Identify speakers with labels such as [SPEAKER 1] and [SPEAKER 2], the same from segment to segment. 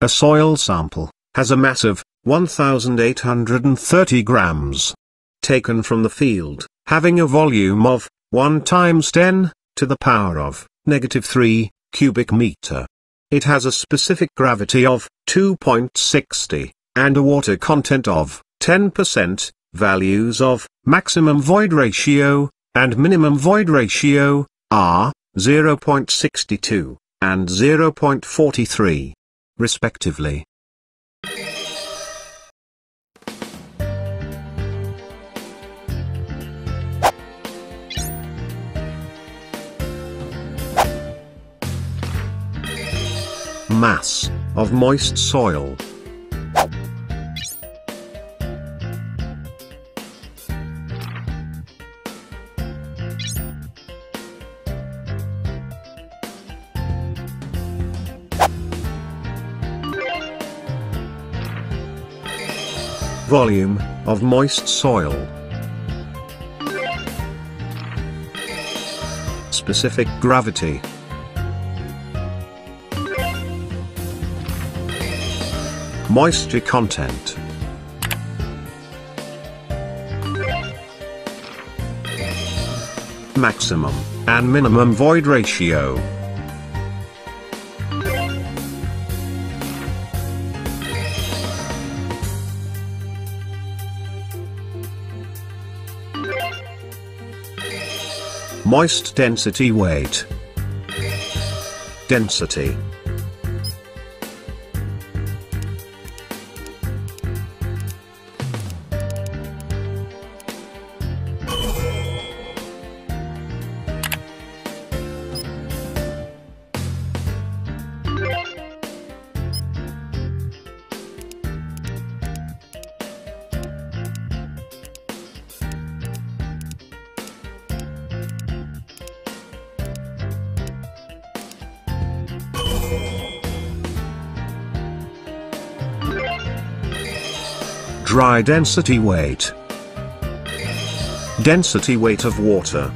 [SPEAKER 1] A soil sample has a mass of 1,830 grams. Taken from the field, having a volume of 1 times 10 to the power of negative 3 cubic meter. It has a specific gravity of 2.60 and a water content of 10%, values of maximum void ratio and minimum void ratio are 0.62 and 0.43 respectively. Mass of moist soil. Volume of moist soil. Specific gravity. Moisture content. Maximum and minimum void ratio. Moist density weight. Density. Dry density weight. Density weight of water.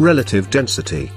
[SPEAKER 1] Relative density